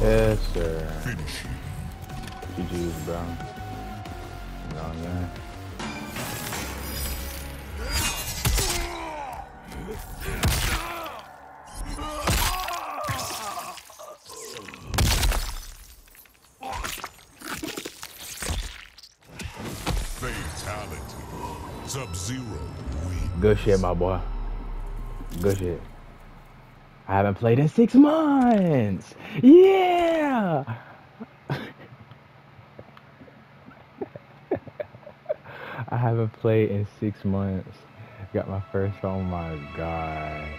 Yes, sir. GG's, bro. You know what Fatality. Sub-Zero wins. Good shit, my boy. Good shit. I haven't played in six months. Yeah. I haven't played in six months. Got my first. Oh my god.